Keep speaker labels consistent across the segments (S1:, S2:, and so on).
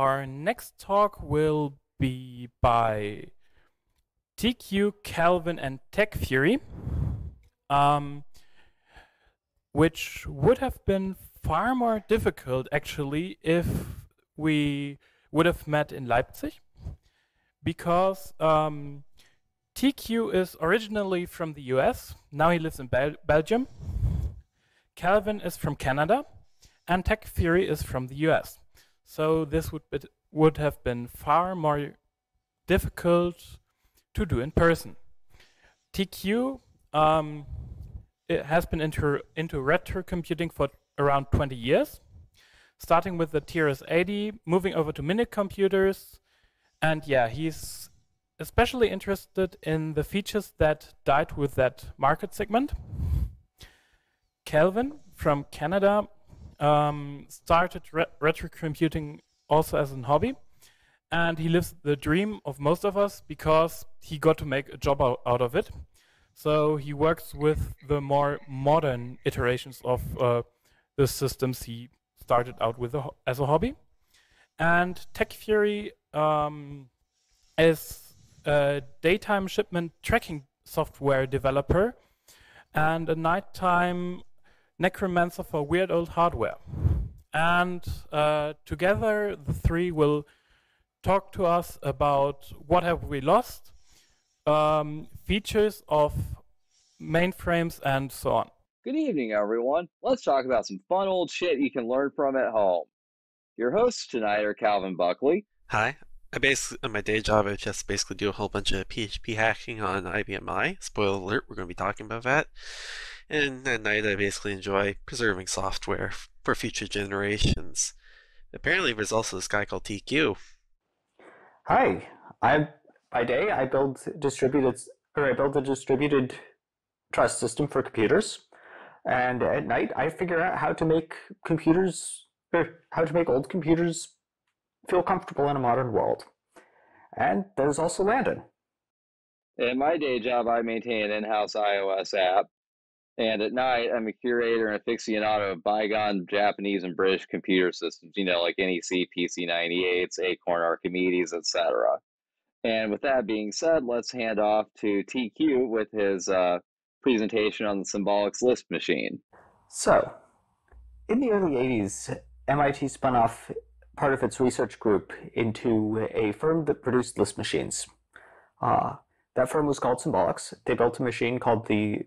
S1: Our next talk will be by TQ, Calvin, and Tech Fury, um, which would have been far more difficult actually if we would have met in Leipzig, because um, TQ is originally from the US, now he lives in Bel Belgium. Calvin is from Canada, and Tech Fury is from the US. So this would be, would have been far more difficult to do in person. TQ um, it has been into into retro computing for around 20 years, starting with the TRS-80, moving over to mini computers, and yeah, he's especially interested in the features that died with that market segment. Calvin from Canada um, started re retro computing also as a hobby, and he lives the dream of most of us because he got to make a job out, of it. So he works with the more modern iterations of uh, the systems he started out with a as a hobby. And Tech Fury um, is a daytime shipment tracking software developer and a nighttime necromancer for weird old hardware. And uh, together, the three will talk to us about what have we lost, um, features of mainframes, and so on.
S2: Good evening, everyone. Let's talk about some fun old shit you can learn from at home. Your hosts tonight are Calvin Buckley.
S3: Hi, I basically, on uh, my day job, I just basically do a whole bunch of PHP hacking on IBM i. Spoiler alert, we're going to be talking about that. And at night, I basically enjoy preserving software for future generations. Apparently, there's also this guy called TQ.
S4: Hi, I by day I build distributed or I build a distributed trust system for computers, and at night I figure out how to make computers or how to make old computers feel comfortable in a modern world. And there's also Landon.
S2: In my day job, I maintain an in-house iOS app, and at night, I'm a curator and aficionado of bygone Japanese and British computer systems. You know, like NEC, PC98s, Acorn, Archimedes, etc. And with that being said, let's hand off to TQ with his uh, presentation on the Symbolics Lisp machine.
S4: So, in the early 80s, MIT spun off part of its research group into a firm that produced Lisp machines. Uh, that firm was called Symbolics. They built a machine called the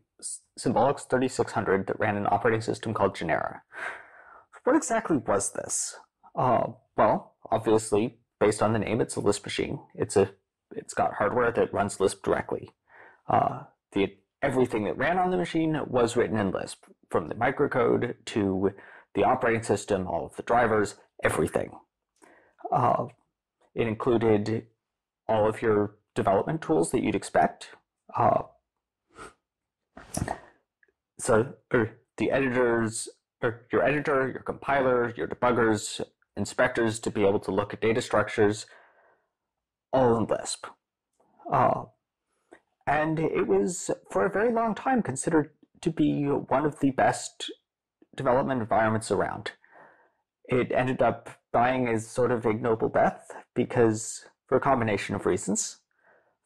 S4: Symbolics 3600 that ran an operating system called Genera. What exactly was this? Uh, well, obviously, based on the name, it's a Lisp machine. It's a it's got hardware that runs Lisp directly. Uh, the everything that ran on the machine was written in Lisp, from the microcode to the operating system, all of the drivers, everything. Uh, it included all of your development tools that you'd expect. Uh, so er, the editors, or your editor, your compiler, your debuggers, inspectors to be able to look at data structures, all in Lisp. Uh, and it was, for a very long time, considered to be one of the best development environments around. It ended up dying a sort of ignoble death because, for a combination of reasons.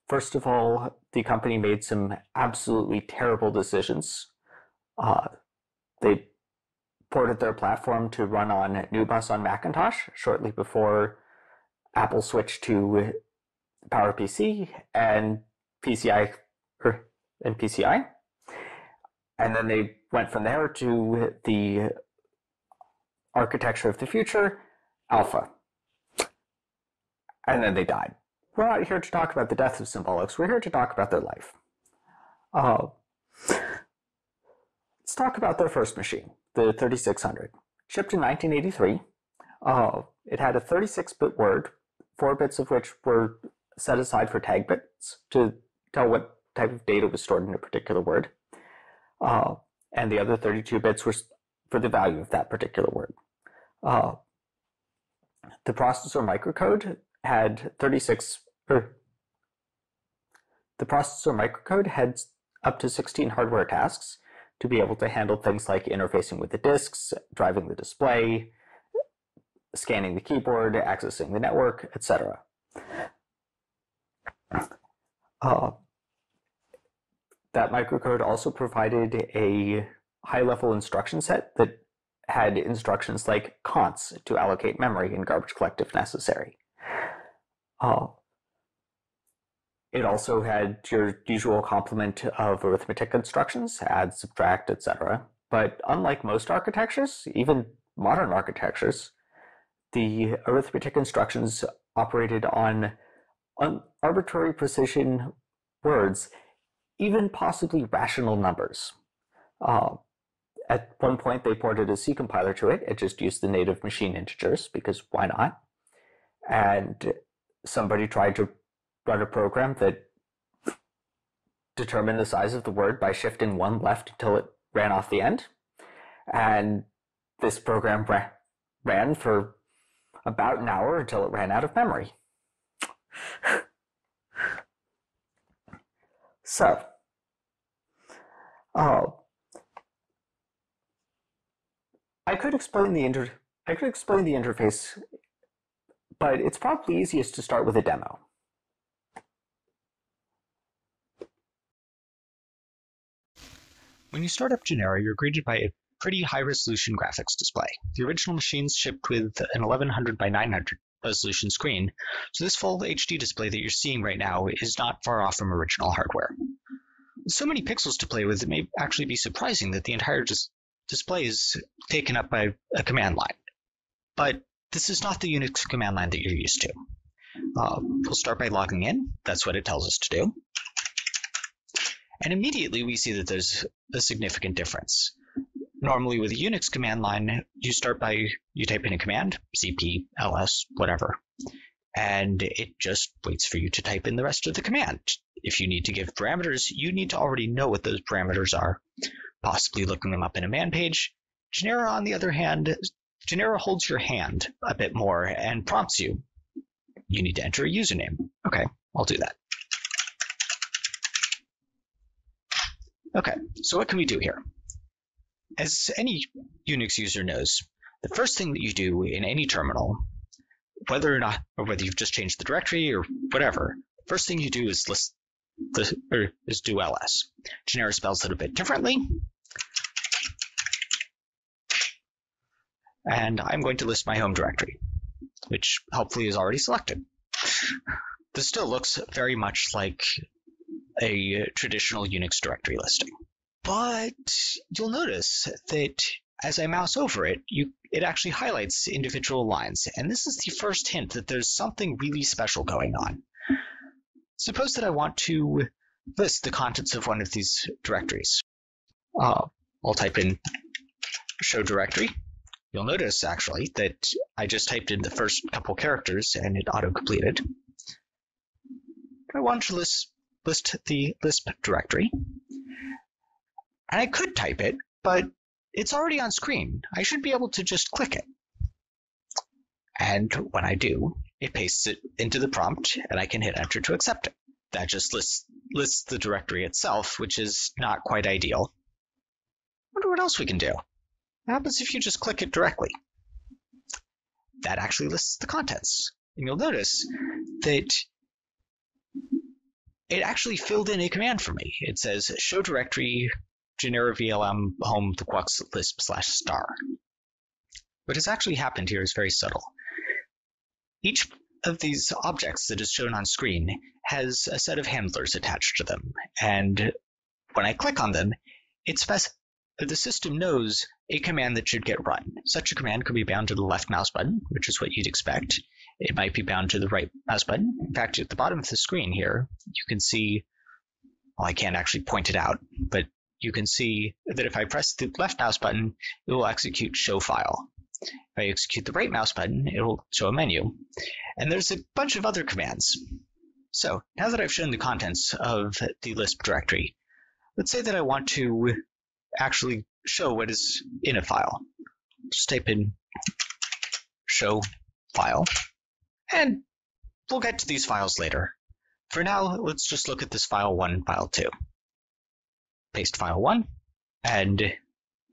S4: First of all, the company made some absolutely terrible decisions. Uh, they ported their platform to run on NuBus on Macintosh shortly before Apple switched to PowerPC and PCI er, and PCI. And then they went from there to the architecture of the future, Alpha. And then they died. We're not here to talk about the death of Symbolics. We're here to talk about their life. Uh, let's talk about their first machine, the 3600. Shipped in 1983. Uh, it had a 36-bit word, four bits of which were set aside for tag bits to tell what type of data was stored in a particular word. Uh, and the other 32 bits were for the value of that particular word. Uh, the processor microcode had 36, or the processor microcode had up to 16 hardware tasks to be able to handle things like interfacing with the disks, driving the display,
S5: scanning the keyboard, accessing the network, etc. Uh, that microcode also provided a high-level instruction set that had instructions like cons to allocate memory and garbage collect if necessary. Uh, it also had your usual complement of arithmetic instructions, add, subtract, etc. But unlike most architectures, even modern architectures, the arithmetic instructions operated on, on arbitrary precision words, even possibly rational numbers. Uh, at one point, they ported a C compiler to it. It just used the native machine integers because why not? And somebody tried to run a program that determined the size of the word by shifting one left until it ran off the end. And this program ra- ran for about an hour until it ran out of memory. so, uh, I could explain the inter I could explain the interface, but it's probably easiest to start with a demo.
S4: When you start up Genera, you're greeted by a pretty high resolution graphics display. The original machines shipped with an 1100 by 900 resolution screen, so this full HD display that you're seeing right now is not far off from original hardware. With so many pixels to play with, it may actually be surprising that the entire dis display is taken up by a command line. But this is not the Unix command line that you're used to. Uh, we'll start by logging in. That's what it tells us to do. And immediately we see that there's a significant difference. Normally with a Unix command line, you start by, you type in a command, cp, ls, whatever, and it just waits for you to type in the rest of the command. If you need to give parameters, you need to already know what those parameters are, possibly looking them up in a man page. Genera, on the other hand, Genera holds your hand a bit more and prompts you. You need to enter a username. Okay, I'll do that. Okay, so what can we do here? As any Unix user knows, the first thing that you do in any terminal, whether or not, or whether you've just changed the directory or whatever, first thing you do is list the, or is do ls. Genera spells it a bit differently. And I'm going to list my home directory, which hopefully is already selected. This still looks very much like a traditional Unix directory listing. But you'll notice that as I mouse over it, you, it actually highlights individual lines. And this is the first hint that there's something really special going on. Suppose that I want to list the contents of one of these directories. Uh, I'll type in show directory. You'll notice actually that I just typed in the first couple characters and it auto-completed. I want to list, list the Lisp directory. And I could type it, but it's already on screen. I should be able to just click it. And when I do, it pastes it into the prompt and I can hit enter to accept it. That just lists, lists the directory itself, which is not quite ideal. wonder what else we can do. What happens if you just click it directly? That actually lists the contents. And you'll notice that it actually filled in a command for me. It says show directory genera VLM home the Quux Lisp slash star. What has actually happened here is very subtle. Each of these objects that is shown on screen has a set of handlers attached to them. And when I click on them, the system knows a command that should get run. Such a command could be bound to the left mouse button, which is what you'd expect. It might be bound to the right mouse button. In fact, at the bottom of the screen here, you can see, well, I can't actually point it out, but you can see that if I press the left mouse button, it will execute show file. If I execute the right mouse button, it will show a menu. And there's a bunch of other commands. So now that I've shown the contents of the Lisp directory, let's say that I want to actually show what is in a file. Just type in show file, and we'll get to these files later. For now, let's just look at this file 1 and file 2. Paste file 1, and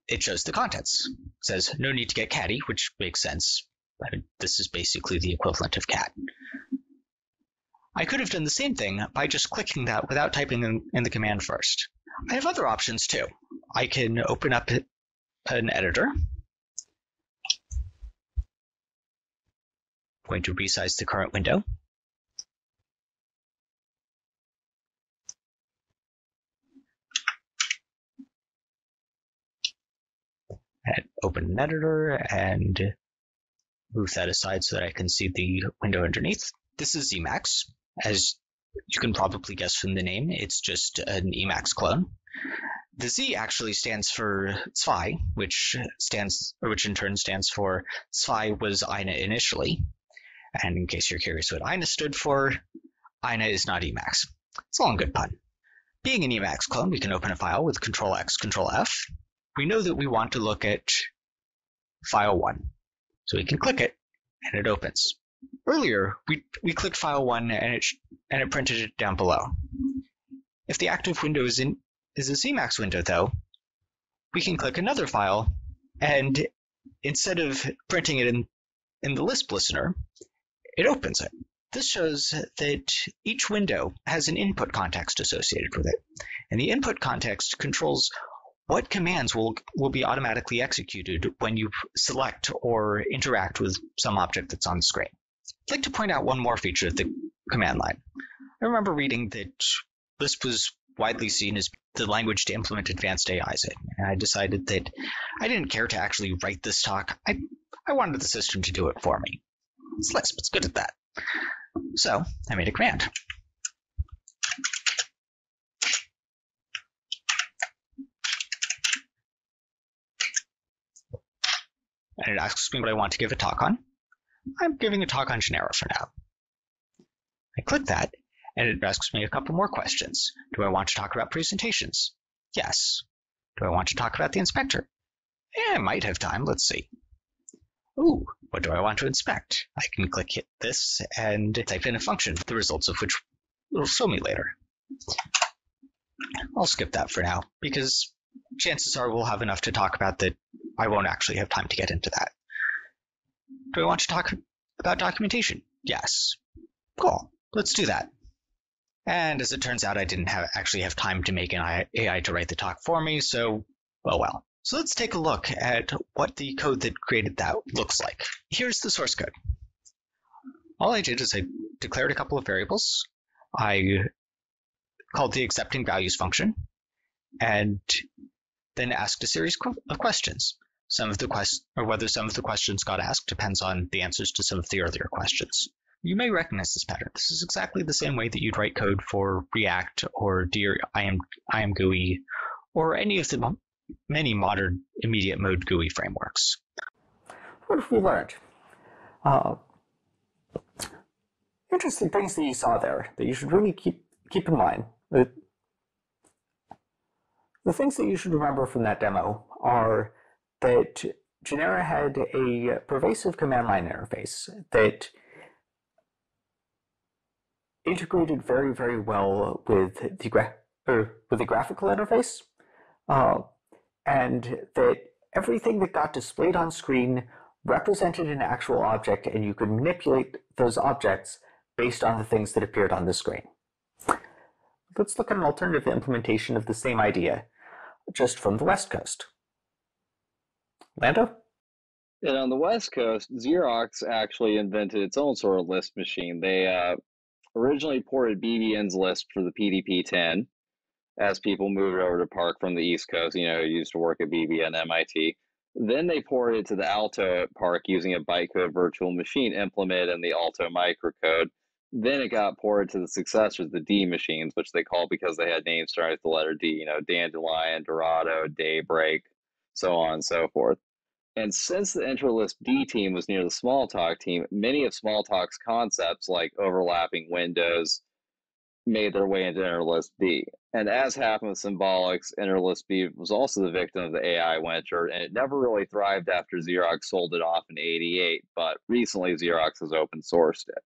S4: it shows the contents. It says no need to get caddy, which makes sense. This is basically the equivalent of cat. I could have done the same thing by just clicking that without typing in, in the command first. I have other options too. I can open up an editor. I'm going to resize the current window. And open an editor and move that aside so that I can see the window underneath. This is Zmacs. As you can probably guess from the name, it's just an Emacs clone. The Z actually stands for Zwei, which stands, which in turn stands for Zwei was EINE initially. And in case you're curious what EINE stood for, EINE is not Emacs. It's a long good pun. Being an Emacs clone, we can open a file with Control X, Control F. We know that we want to look at file one. So we can click it and it opens. Earlier, we, we clicked file one and it, and it printed it down below. If the active window is, in, is a Emacs window though, we can click another file and instead of printing it in, in the Lisp listener, it opens it. This shows that each window has an input context associated with it. And the input context controls what commands will, will be automatically executed when you select or interact with some object that's on the screen. I'd like to point out one more feature of the command line. I remember reading that Lisp was widely seen as the language to implement advanced AIs in, and I decided that I didn't care to actually write this talk. I, I wanted the system to do it for me. It's Lisp, it's good at that. So I made a command. And it asks me what I want to give a talk on. I'm giving a talk on Genera for now. I click that, and it asks me a couple more questions. Do I want to talk about presentations? Yes. Do I want to talk about the inspector? Yeah, I might have time. Let's see. Ooh, what do I want to inspect? I can click hit this and type in a function, the results of which will show me later. I'll skip that for now because chances are we'll have enough to talk about that I won't actually have time to get into that. Do I want to talk about documentation? Yes. Cool. Let's do that. And as it turns out, I didn't have, actually have time to make an AI to write the talk for me, so, oh well. So let's take a look at what the code that created that looks like. Here's the source code. All I did is I declared a couple of variables. I called the accepting values function, and then asked a series of questions. Some of the quest or whether some of the questions got asked depends on the answers to some of the earlier questions. You may recognize this pattern. This is exactly the same way that you'd write code for React or Dear IM, IM GUI or any of the many modern immediate mode GUI frameworks.
S5: We learned? Uh, interesting things that you saw there that you should really keep keep in mind. The things that you should remember from that demo are that Genera had a pervasive command line interface that integrated very, very well with the gra- or with the graphical interface, uh, and that everything that got displayed on screen represented an actual object, and you could manipulate those objects based on the things that appeared on the screen. Let's look at an alternative implementation of the same idea, just from the West Coast. Lando?
S2: And on the West Coast, Xerox actually invented its own sort of Lisp machine. They uh, originally ported BBN's Lisp for the PDP-10 as people moved over to PARC from the East Coast, you know, used to work at BBN MIT. Then they ported it to the Alto at PARC using a bytecode virtual machine implemented in the Alto microcode. Then it got ported to the successors, the D machines, which they called because they had names starting with the letter D, you know, Dandelion, Dorado, Daybreak, so on and so forth. And since the Interlisp D team was near the Smalltalk team, many of Smalltalk's concepts, like overlapping windows, made their way into Interlisp D. And as happened with Symbolics, Interlisp D was also the victim of the AI winter, and it never really thrived after Xerox sold it off in 88, but recently Xerox has open sourced it.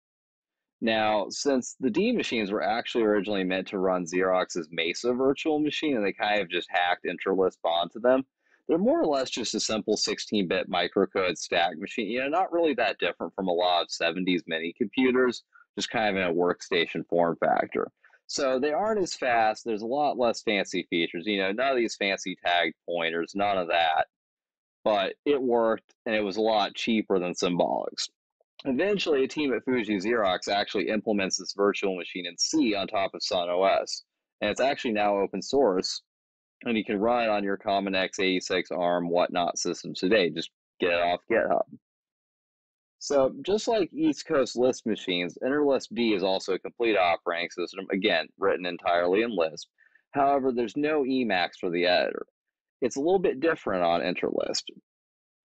S2: Now, since the D machines were actually originally meant to run Xerox's Mesa virtual machine, and they kind of just hacked Interlisp onto them, they're more or less just a simple 16-bit microcode stack machine. You know, not really that different from a lot of 70s mini computers, just kind of in a workstation form factor. So they aren't as fast. There's a lot less fancy features. You know, none of these fancy tagged pointers, none of that. But it worked, and it was a lot cheaper than Symbolics. Eventually, a team at Fuji Xerox actually implements this virtual machine in C on top of Sun OS, and it's actually now open source and you can run it on your common x86 ARM whatnot systems today. Just get it off GitHub. So just like East Coast Lisp machines, InterLisp D is also a complete operating system, again, written entirely in Lisp. However, there's no Emacs for the editor. It's a little bit different on InterLisp.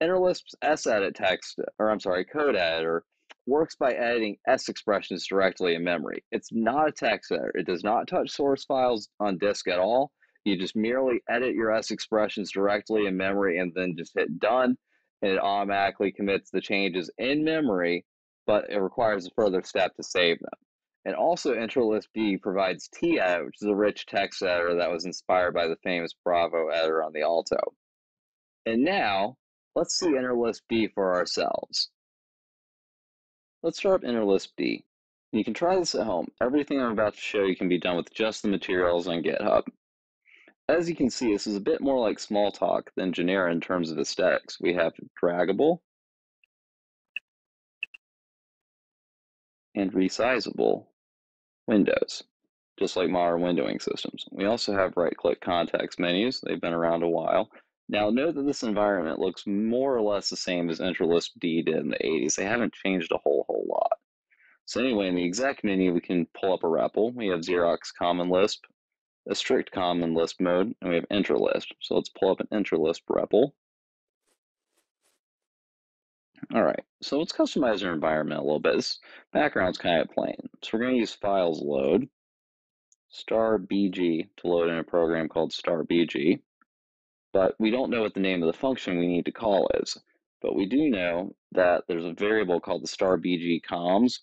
S2: InterLisp's SEdit text, or I'm sorry, code editor, works by editing S expressions directly in memory. It's not a text editor. It does not touch source files on disk at all. You just merely edit your S expressions directly in memory and then just hit done, and it automatically commits the changes in memory, but it requires a further step to save them. And also, InterLisp D provides TEdit, which is a rich text editor that was inspired by the famous Bravo editor on the Alto. And now, let's see InterLisp D for ourselves. Let's start up InterLisp D. You can try this at home. Everything I'm about to show you can be done with just the materials on GitHub. As you can see, this is a bit more like Smalltalk than Genera in terms of aesthetics. We have draggable and resizable windows, just like modern windowing systems. We also have right-click context menus. They've been around a while. Now note that this environment looks more or less the same as InterLisp D did in the 80s. They haven't changed a whole, whole lot. So anyway, in the exec menu, we can pull up a REPL. We have Xerox Common Lisp, a strict common Lisp mode, and we have interlisp. So let's pull up an interlisp REPL. All right, so let's customize our environment a little bit. This background's kind of plain. So we're going to use files load, star BG to load in a program called star BG. But we don't know what the name of the function we need to call is. But we do know that there's a variable called the star BG comms,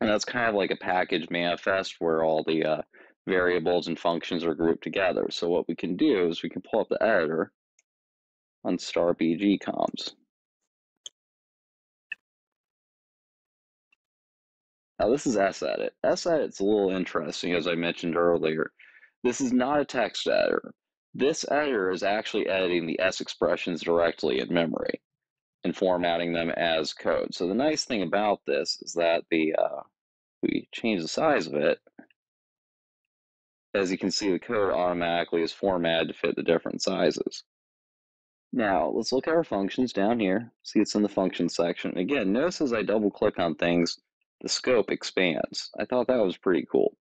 S2: and that's kind of like a package manifest where all the uh, variables and functions are grouped together. So what we can do is we can pull up the editor on star BG comms. Now this is SEdit. SEdit's a little interesting, as I mentioned earlier. This is not a text editor. This editor is actually editing the S expressions directly in memory and formatting them as code. So the nice thing about this is that the uh, we change the size of it, as you can see, the code automatically is formatted to fit the different sizes. Now, let's look at our functions down here. See it's in the function section. Again, notice as I double click on things, the scope expands. I thought that was pretty cool.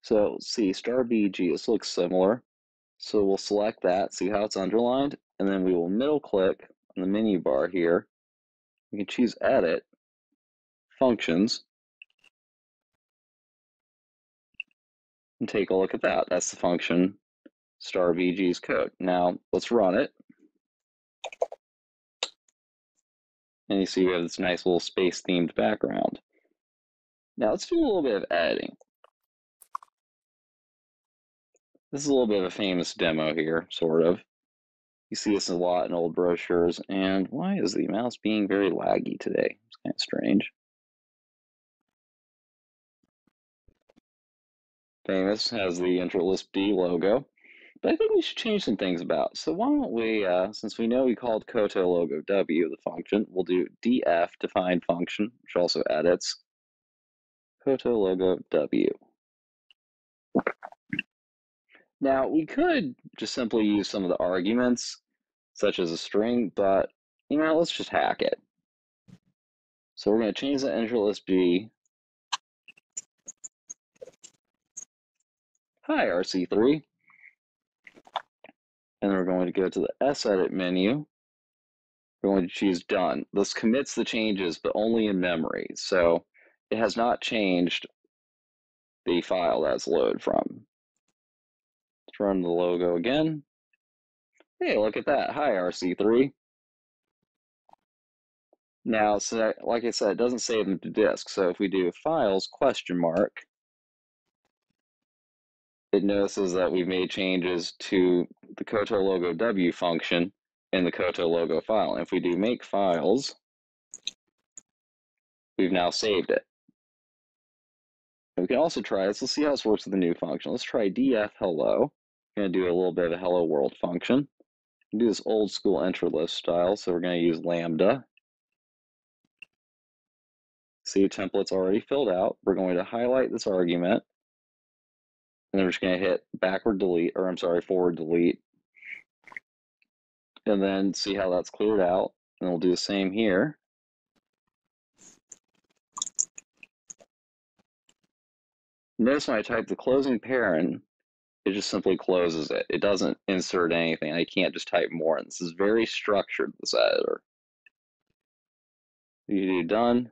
S2: So see, star BG, this looks similar. So we'll select that, see how it's underlined, and then we will middle click on the menu bar here. We can choose edit, functions, and take a look at that. That's the function star BG's code. Now let's run it. And you see we have this nice little space themed background. Now let's do a little bit of editing. This is a little bit of a famous demo here, sort of. You see this a lot in old brochures, and why is the mouse being very laggy today? It's kind of strange. Famous has the InterLisp D logo. But I think we should change some things about. So why don't we, uh, since we know we called Koto logo W the function, we'll do df define function, which also edits Koto logo W. Now we could just simply use some of the arguments, such as a string, but you know, let's just hack it. So we're going to change the InterLisp D Hi, RC3. And then we're going to go to the S edit menu. We're going to choose Done. This commits the changes, but only in memory. So it has not changed the file that's loaded from. Run the logo again. Hey, look at that. Hi, RC3. Now, so like I said, it doesn't save them to disk. So if we do files question mark, it notices that we've made changes to the Koto logo W function in the Koto logo file. And if we do make files, we've now saved it. We can also try this. Let's see how this works with the new function. Let's try df hello. I'm going to do a little bit of a hello world function. Do this old school InterLisp style. So we're going to use lambda. See, template's already filled out. We're going to highlight this argument. And then we're just going to hit backward delete, or I'm sorry, forward delete. And then see how that's cleared out. And we'll do the same here. Notice when I type the closing paren, it just simply closes it. It doesn't insert anything. I can't just type more. And this is very structured, this editor. You do done.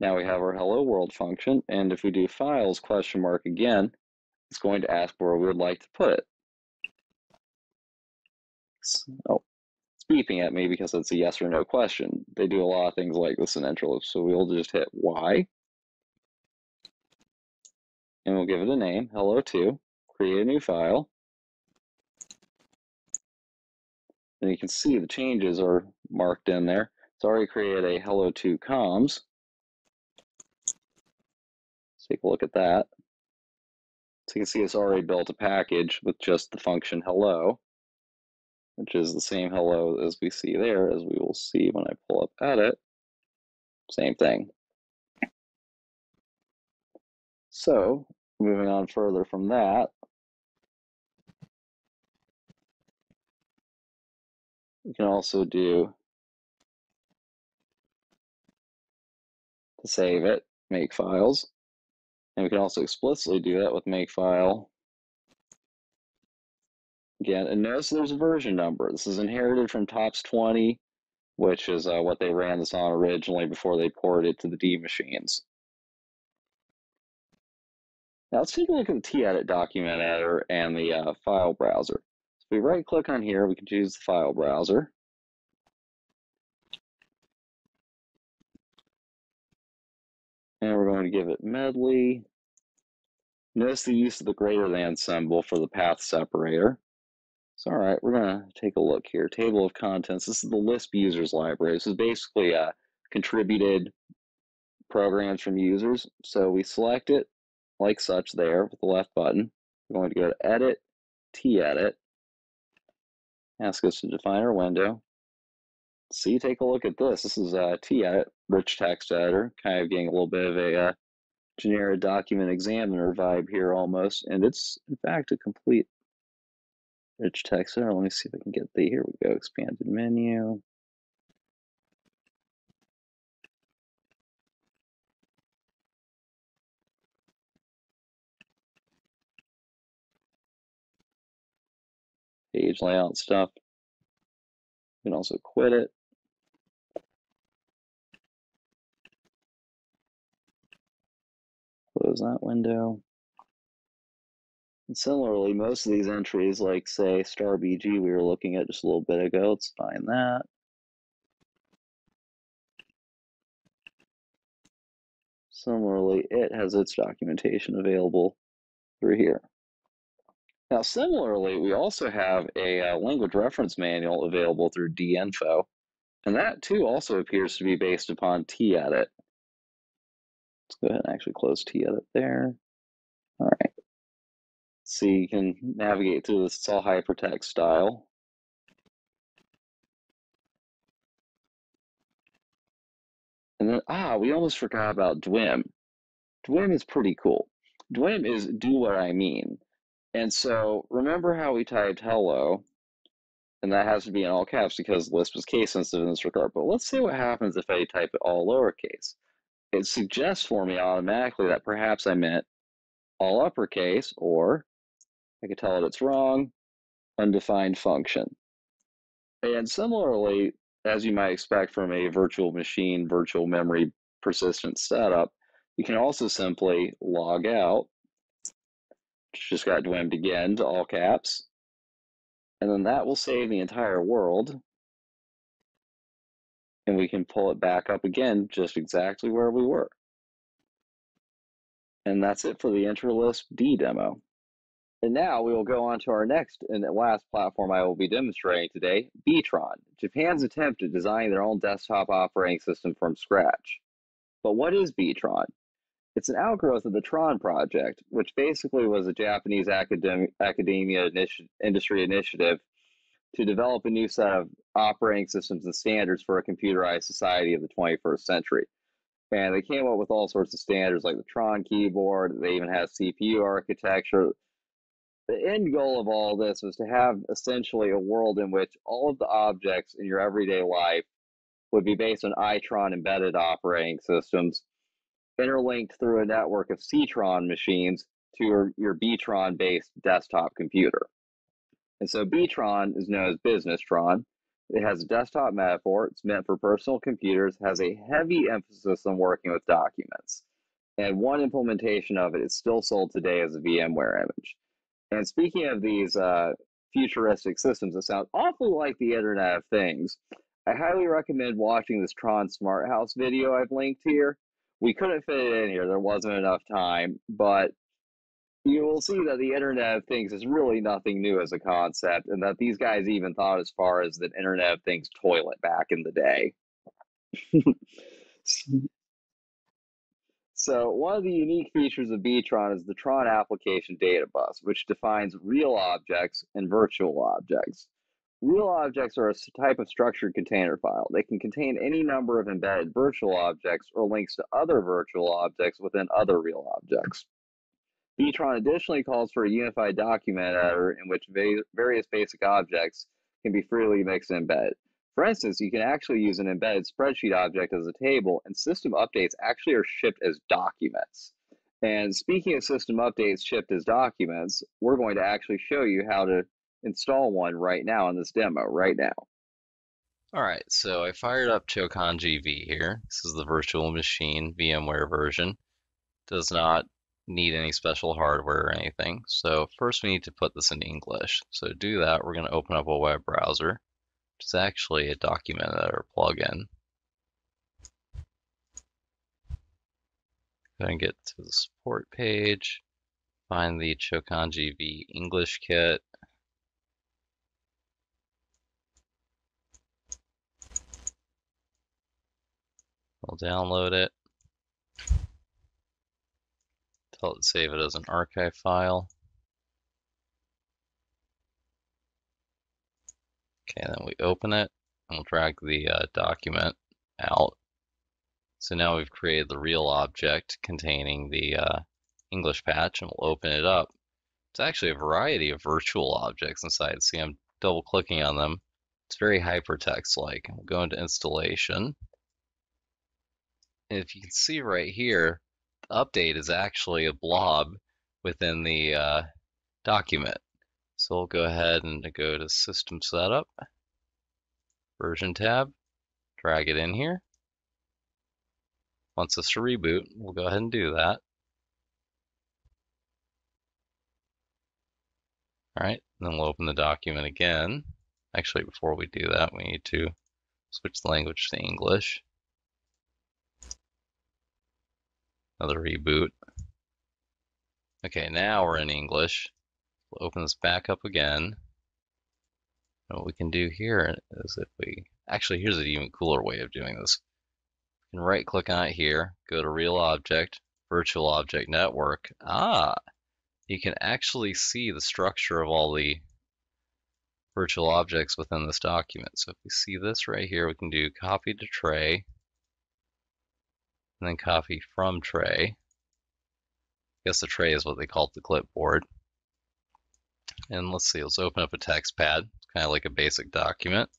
S2: Now we have our hello world function. And if we do files question mark again, it's going to ask where we would like to put it. Oh, it's beeping at me because it's a yes or no question. They do a lot of things like this in InterLisp. So we'll just hit Y and we'll give it a name, hello2, create a new file. And you can see the changes are marked in there. It's already created a hello2 comms. Let's take a look at that. So you can see it's already built a package with just the function hello, which is the same hello as we see there, as we will see when I pull up edit. Same thing. So moving on further from that, we can also do to save it, make files. And we can also explicitly do that with make file. Again, and notice there's a version number. This is inherited from TOPS 20, which is uh, what they ran this on originally before they ported it to the D machines. Now let's take a look at the T-Edit document editor and the uh, file browser. So if we right click on here, we can choose the file browser. And we're going to give it medley. Notice the use of the greater than symbol for the path separator. So all right, we're going to take a look here. Table of contents. This is the Lisp users library. This is basically a contributed programs from users. So we select it, like such there with the left button. We're going to go to Edit, T-Edit, ask us to define our window. See, take a look at this. This is a T-Edit, rich text editor, kind of getting a little bit of a uh, generic document examiner vibe here almost, and it's in fact a complete rich text editor. Let me see if I can get the, here we go, expanded menu. Page layout stuff. You can also quit it. Close that window. And similarly, most of these entries, like say star BG we were looking at just a little bit ago, let's find that. Similarly, it has its documentation available through here. Now, similarly, we also have a uh, language reference manual available through dinfo, and that too also appears to be based upon t-edit. Let's go ahead and actually close t-edit there. All right. So you can navigate through this, it's all hypertext style. And then, ah, we almost forgot about Dwim. Dwim is pretty cool. Dwim is do what I mean. And so remember how we typed hello, and that has to be in all caps because Lisp is case sensitive in this regard. But let's see what happens if I type it all lowercase. It suggests for me automatically that perhaps I meant all uppercase, or I could tell it it's wrong, undefined function. And similarly, as you might expect from a virtual machine, virtual memory persistent setup, you can also simply log out just got dwimmed again to all caps. And then that will save the entire world. And we can pull it back up again, just exactly where we were. And that's it for the InterLisp D demo. And now we will go on to our next and last platform I will be demonstrating today, BTRON, Japan's attempt at designing their own desktop operating system from scratch. But what is BTRON? It's an outgrowth of the Tron project, which basically was a Japanese academic, academia initi- industry initiative to develop a new set of operating systems and standards for a computerized society of the 21st century. And they came up with all sorts of standards like the Tron keyboard. They even have CPU architecture. The end goal of all this was to have essentially a world in which all of the objects in your everyday life would be based on Itron embedded operating systems, interlinked through a network of Ctron machines to your, your BTRON based desktop computer. And so BTRON is known as BusinessTron. It has a desktop metaphor. It's meant for personal computers, has a heavy emphasis on working with documents. And one implementation of it is still sold today as a VMware image. And speaking of these uh, futuristic systems that sound awfully like the Internet of Things, I highly recommend watching this Tron Smart House video I've linked here. We couldn't fit it in here, there wasn't enough time, but you will see that the Internet of Things is really nothing new as a concept, and that these guys even thought as far as the Internet of Things toilet back in the day. so, one of the unique features of BTRON is the Tron application data bus, which defines real objects and virtual objects. Real objects are a type of structured container file. They can contain any number of embedded virtual objects or links to other virtual objects within other real objects. BTRON additionally calls for a unified document editor in which various basic objects can be freely mixed and embedded. For instance, you can actually use an embedded spreadsheet object as a table, and system updates actually are shipped as documents. And speaking of system updates shipped as documents, we're going to actually show you how to install one right now in this demo, right now.
S6: All right, so I fired up Chokanji V here. This is the virtual machine VMware version. Does not need any special hardware or anything. So first we need to put this in English. So to do that, we're going to open up a web browser, which is actually a document editor plugin. Go and get to the support page, find the Chokanji V English kit. We'll download it. Tell it to save it as an archive file. Okay, then we open it and we'll drag the uh, document out. So now we've created the real object containing the uh, English patch and we'll open it up. It's actually a variety of virtual objects inside. See, I'm double clicking on them. It's very hypertext like. We'll go into installation. If you can see right here, the update is actually a blob within the uh, document. So we'll go ahead and go to System Setup, Version tab, drag it in here. Once it's a reboot, we'll go ahead and do that. All right, then we'll open the document again. Actually, before we do that, we need to switch the language to English. Another reboot. Okay, now we're in English. We'll open this back up again. And what we can do here is if we, actually here's an even cooler way of doing this. We can right click on it here, go to real object, virtual object network. Ah, you can actually see the structure of all the virtual objects within this document. So if we see this right here, we can do copy to tray, and then copy from tray. I guess the tray is what they call the clipboard. And let's see, let's open up a text pad. It's kind of like a basic document.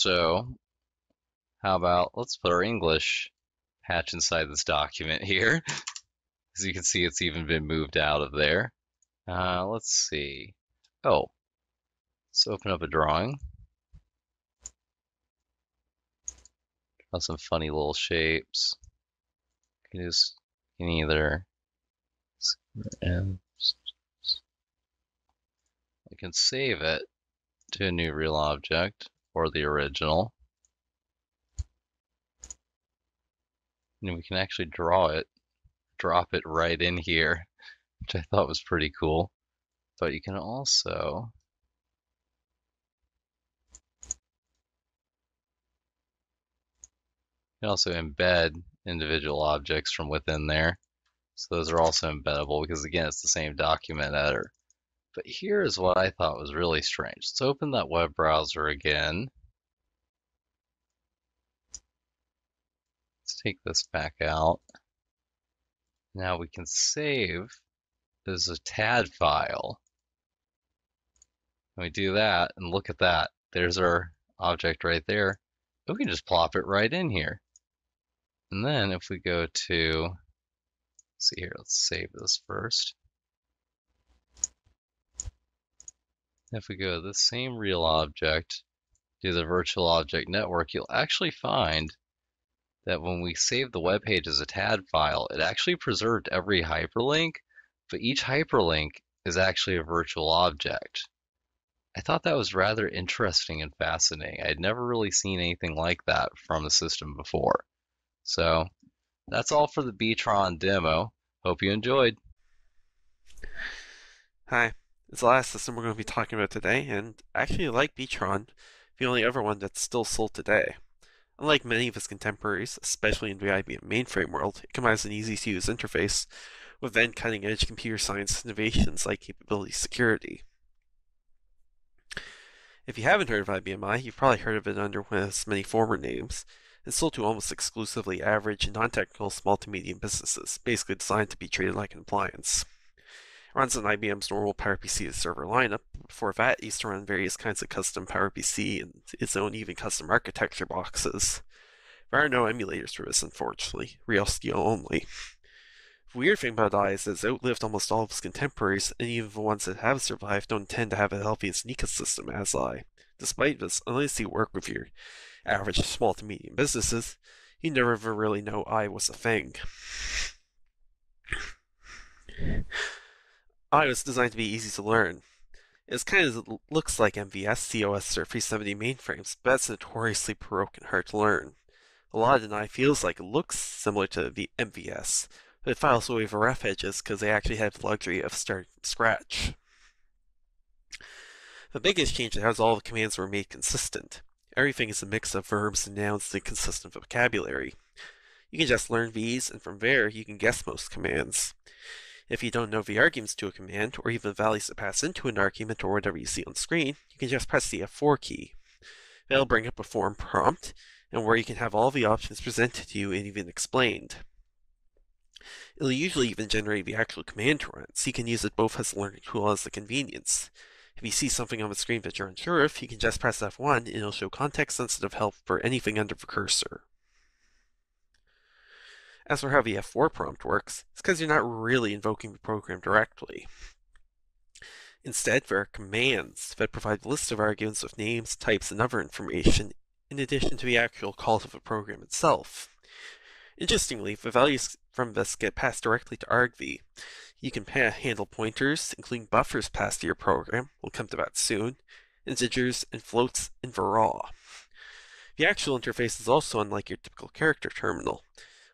S6: So how about, let's put our English patch inside this document here. As you can see, it's even been moved out of there. Uh, let's see. Oh, let's open up a drawing. Draw some funny little shapes. You can just, you can either I can save it to a new real object or the original. And we can actually draw it, drop it right in here, which I thought was pretty cool. But you can also You can also embed individual objects from within there. So those are also embeddable because again, it's the same document editor. But here's what I thought was really strange. Let's open that web browser again. Let's take this back out. Now we can save as a TAD file. And we do that and look at that. There's our object right there. We can just plop it right in here. And then if we go to, see here, let's save this first. If we go to the same real object, do the virtual object network, you'll actually find that when we save the web page as a TAD file, it actually preserved every hyperlink, but each hyperlink is actually a virtual object. I thought that was rather interesting and fascinating. I'd never really seen anything like that from the system before. So that's all for the BTRON demo. Hope you enjoyed.
S3: Hi, it's the last system we're going to be talking about today, and actually like BTRON, the only other one that's still sold today. Unlike many of its contemporaries, especially in the IBM mainframe world, it combines an easy to use interface with then cutting edge computer science innovations like capability security. If you haven't heard of IBM i, you've probably heard of it under one of its many former names, and sold to almost exclusively average, non-technical small to medium businesses, basically designed to be treated like an appliance. Runs on IBM's normal PowerPC server lineup. Before that, used to run various kinds of custom PowerPC and its own even custom architecture boxes. There are no emulators for this, unfortunately, real steel only. The weird thing about I is it's outlived almost all of its contemporaries, and even the ones that have survived don't tend to have a healthy and sneaky system as I. Despite this, unless you work with your average small to medium businesses, you never really know I was a thing. Oh, I was designed to be easy to learn. It kind of looks like MVS, COS, or 370 mainframes, but it's notoriously baroque and hard to learn. A lot of I feels like it looks similar to the MVS, but it files away the rough edges because they actually have the luxury of starting from scratch. The biggest change is all the commands were made consistent. Everything is a mix of verbs and nouns and consistent vocabulary. You can just learn these, and from there you can guess most commands. If you don't know the arguments to a command, or even the values that pass into an argument or whatever you see on screen, you can just press the F4 key. That'll bring up a form prompt, and where you can have all the options presented to you and even explained. It'll usually even generate the actual command to run, so you can use it both as a learning tool as a convenience. If you see something on the screen that you're unsure of, you can just press F1 and it'll show context-sensitive help for anything under the cursor. As for how the F4 prompt works, it's because you're not really invoking the program directly. Instead, there are commands that provide a list of arguments with names, types, and other information, in addition to the actual call to the program itself. Interestingly, the values from this get passed directly to argv, you can handle pointers, including buffers passed to your program, we'll come to that soon, integers, and floats in raw. The actual interface is also unlike your typical character terminal.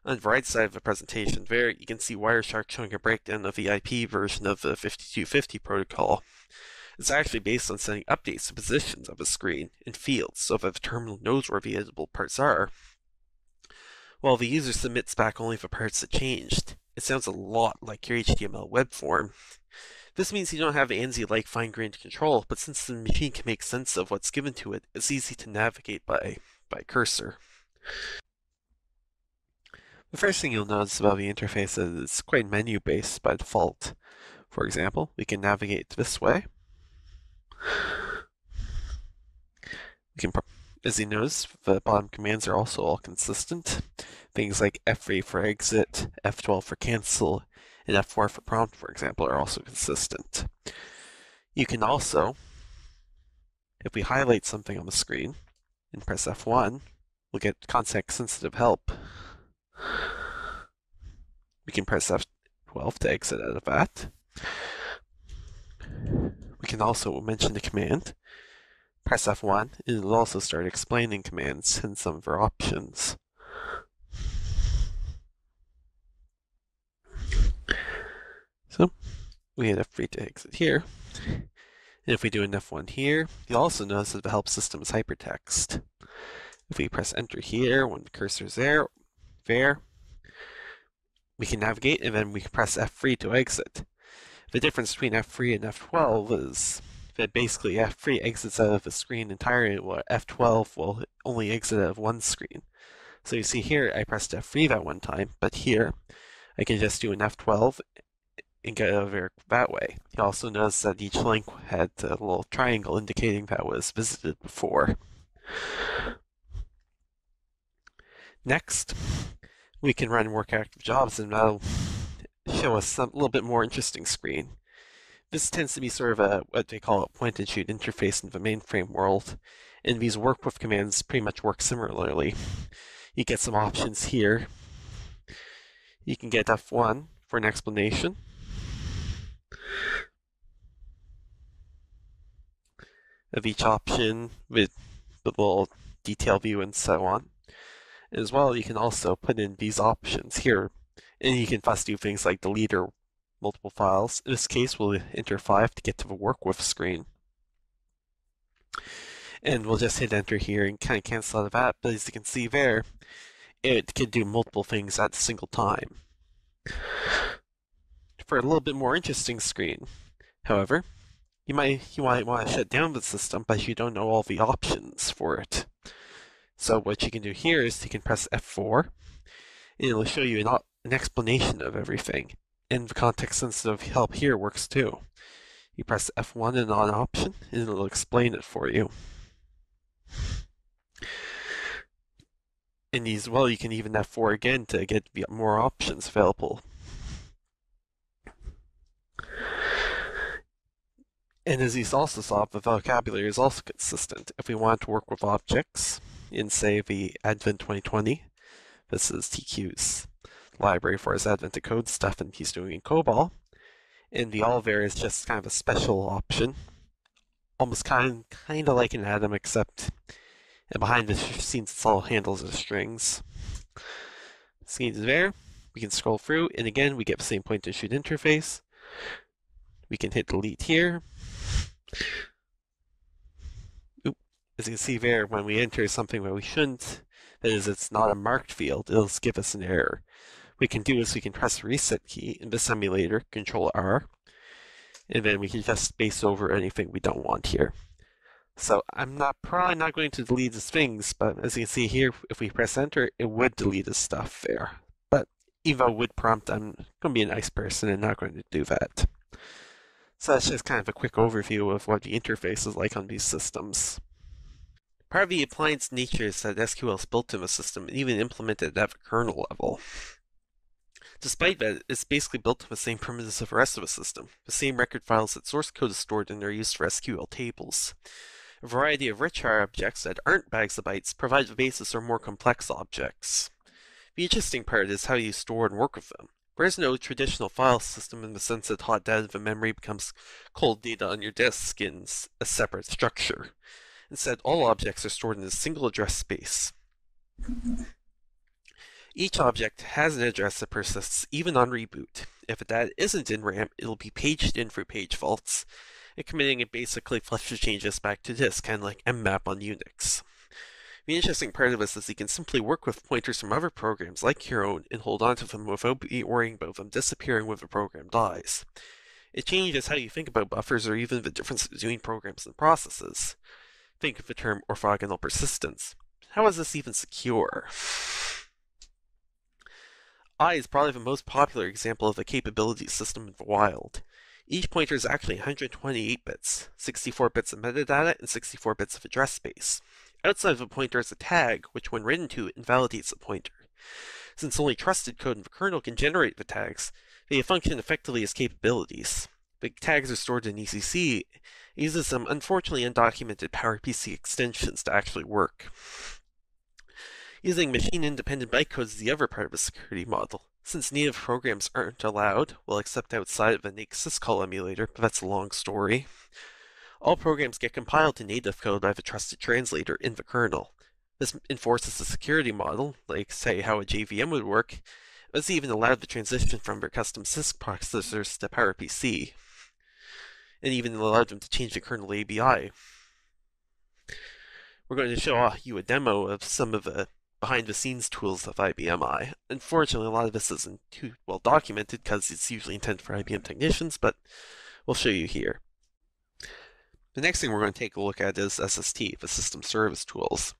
S3: On the right side of the presentation there, you can see Wireshark showing a breakdown of the IP version of the 5250 protocol. It's actually based on sending updates to positions of a screen and fields so that the terminal knows where the editable parts are, while the user submits back only the parts that changed. It sounds a lot like your HTML web form. This means you don't have ANSI-like fine-grained control, but since the machine can make sense of what's given to it, it's easy to navigate by, by cursor. The first thing you'll notice about the interface is it's quite menu-based by default. For example, we can navigate this way. We can, as you notice, the bottom commands are also all consistent. Things like F3 for exit, F12 for cancel, and F4 for prompt, for example, are also consistent. You can also, if we highlight something on the screen and press F1, we'll get context sensitive help. We can press F12 to exit out of that. We can also mention the command. Press F1, and it'll also start explaining commands and some of our options. So, we hit F3 to exit here. And if we do an F1 here, you'll also notice that the help system is hypertext. If we press enter here, when the cursor's there, there, we can navigate and then we can press F3 to exit. The difference between F3 and F12 is that basically F3 exits out of the screen entirely, while F12 will only exit out of one screen. So you see here, I pressed F3 that one time, but here, I can just do an F12 and get over that way. You also notice that each link had a little triangle indicating that was visited before. Next, we can run work active jobs and that'll show us a little bit more interesting screen. This tends to be sort of a what they call a point and shoot interface in the mainframe world, and these work with commands pretty much work similarly. You get some options here. You can get F1 for an explanation. Of each option with the little detail view and so on. As well, you can also put in these options here, and you can fast do things like delete or multiple files. In this case, we'll enter 5 to get to the work with screen. And we'll just hit enter here and kind of cancel out of that, but as you can see there, it can do multiple things at a single time. For a little bit more interesting screen, however, you might you might want to shut down the system, but you don't know all the options for it. So what you can do here is you can press F4, and it'll show you an, an explanation of everything. And the context sensitive help here works too. You press F1 and on option, and it'll explain it for you. And as well, you can even F4 again to get more options available. And as you also saw, the vocabulary is also consistent. If we want to work with objects, in, say, the Advent 2020. This is TQ's library for his Advent to code stuff, and he's doing in COBOL. And the Oliver is just kind of a special option, almost kind kind of like an Atom, except and behind the scenes it's all handles of strings. Scenes there. We can scroll through, and again we get the same point and shoot interface. We can hit delete here. As you can see there, when we enter something where we shouldn't, that is, it's not a marked field, it'll give us an error. We can do is we can press the reset key in the simulator, Control R, and then we can just space over anything we don't want here. So I'm not probably not going to delete the things, but as you can see here, if we press enter, it would delete the stuff there. But Evo would prompt, I'm going to be a nice person and not going to do that. So that's just kind of a quick overview of what the interface is like on these systems. Part of the appliance nature is that SQL is built into a system and even implemented at the kernel level. Despite that, it's basically built on the same primitives of the rest of the system, the same record files that source code is stored in are used for SQL tables. A variety of richer objects that aren't bags of bytes provide the basis for more complex objects. The interesting part is how you store and work with them. There is no traditional file system in the sense that hot data of memory becomes cold data on your disk in a separate structure. Instead, all objects are stored in a single address space. Each object has an address that persists even on reboot. If data isn't in RAM, it'll be paged in through page faults, and committing it basically flushes changes back to disk, kind of like mmap on Unix. The interesting part of this is you can simply work with pointers from other programs like your own and hold onto them without worrying about them disappearing when the program dies. It changes how you think about buffers or even the difference between programs and processes. Think of the term orthogonal persistence. How is this even secure? I is probably the most popular example of a capability system in the wild. Each pointer is actually 128 bits, 64 bits of metadata and 64 bits of address space. Outside of a pointer is a tag, which when written to invalidates the pointer. Since only trusted code in the kernel can generate the tags, they function effectively as capabilities. The tags are stored in ECC uses some unfortunately undocumented PowerPC extensions to actually work. Using machine-independent bytecode is the other part of a security model. Since native programs aren't allowed, well except outside of an AIX syscall emulator, but that's a long story, all programs get compiled to native code by the trusted translator in the kernel. This enforces the security model, like say how a JVM would work, It's even allowed the transition from their custom CISC processors to PowerPC, and even allowed them to change the kernel ABI. We're going to show you a demo of some of the behind the scenes tools of IBM i. Unfortunately, a lot of this isn't too well documented because it's usually intended for IBM technicians, but we'll show you here. The next thing we're going to take a look at is SST, the System Service Tools.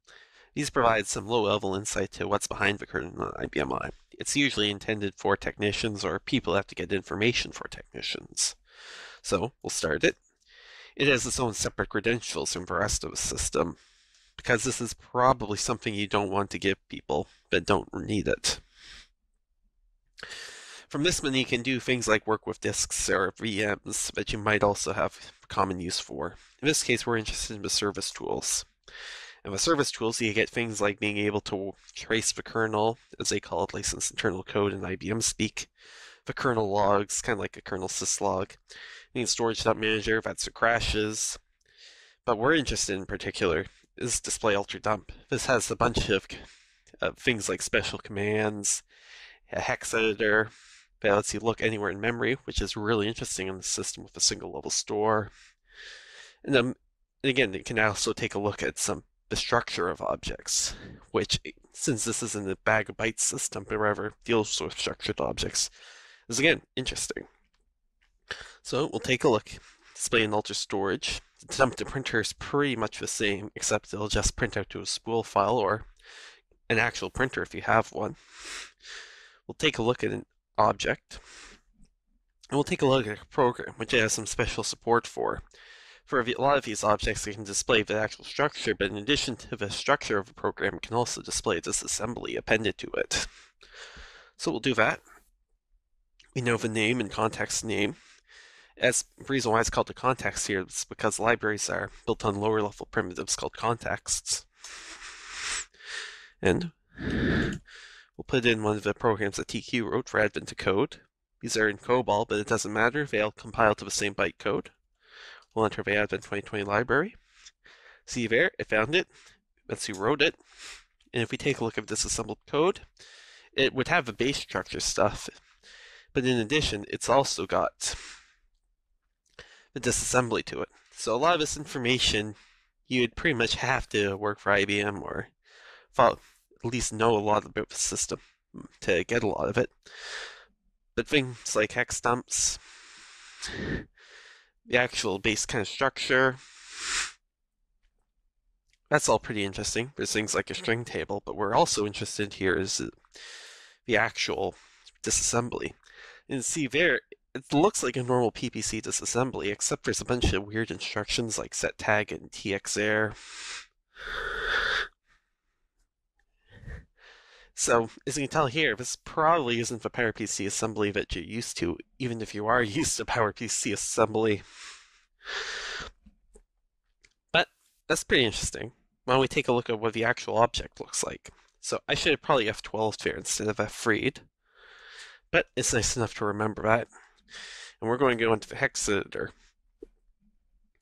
S3: These provide some low-level insight to what's behind the curtain on IBM i. It's usually intended for technicians or people have to get information for technicians. So, we'll start it. It has its own separate credentials from the rest of the system because this is probably something you don't want to give people that don't need it. From this menu, you can do things like work with disks or VMs that you might also have common use for. In this case, we're interested in the service tools. And with service tools, you get things like being able to trace the kernel, as they call it, licensed internal code in IBM speak, the kernel logs, kind of like a kernel syslog, and storage.manager, that's the crashes. But we're interested in particular is display alter dump. This has a bunch of uh, things like special commands, a hex editor that lets you look anywhere in memory, which is really interesting in the system with a single level store. And then again, it can also take a look at some the structure of objects, which since this is in the bag of bytes system, wherever deals with structured objects, is again interesting. So we'll take a look. Display and alter storage dump to printer is pretty much the same, except it'll just print out to a spool file or an actual printer if you have one. We'll take a look at an object, and we'll take a look at a program, which it has some special support for. For a lot of these objects, it can display the actual structure, but in addition to the structure of a program, it can also display disassembly appended to it. So we'll do that. We know the name and context name. As reason why it's called the context here is because libraries are built on lower level primitives called contexts. And we'll put in one of the programs that TQ wrote for Advent to code. These are in COBOL, but it doesn't matter. They all compile to the same bytecode. We'll enter the Advent 2020 library. See there, it found it. That's who wrote it. And if we take a look at disassembled code, it would have the base structure stuff. But in addition, it's also got the disassembly to it. So a lot of this information you'd pretty much have to work for IBM or follow, at least know a lot about the system to get a lot of it. But things like hex dumps, the actual base kind of structure, that's all pretty interesting. There's things like a string table, but we're also interested here is the actual disassembly. And see there, it looks like a normal PPC disassembly, except there's a bunch of weird instructions like set tag and txair. So, as you can tell here, this probably isn't the PowerPC assembly that you're used to, even if you are used to PowerPC assembly. But that's pretty interesting. Why don't we take a look at what the actual object looks like? So I should have probably F12 there instead of F freed. but it's nice enough to remember that and we're going to go into the hex editor.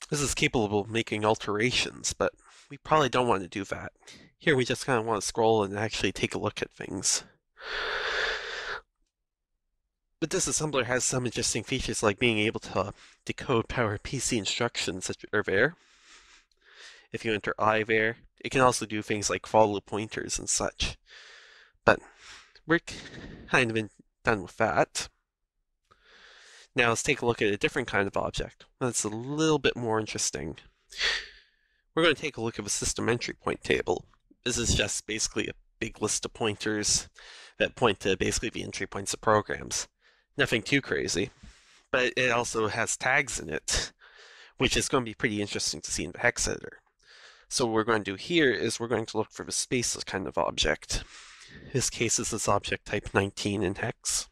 S3: This is capable of making alterations, but we probably don't want to do that. Here we just kind of want to scroll and actually take a look at things. But this assembler has some interesting features like being able to uh, decode PowerPC instructions that are there. If you enter I there, it can also do things like follow pointers and such. But we're kind of done with that. Now let's take a look at a different kind of object that's a little bit more interesting. We're going to take a look at a system entry point table. This is just basically a big list of pointers that point to basically the entry points of programs. Nothing too crazy, but it also has tags in it, which is going to be pretty interesting to see in the hex editor. So what we're going to do here is we're going to look for the spaceless kind of object. This case is this object type 19 in hex.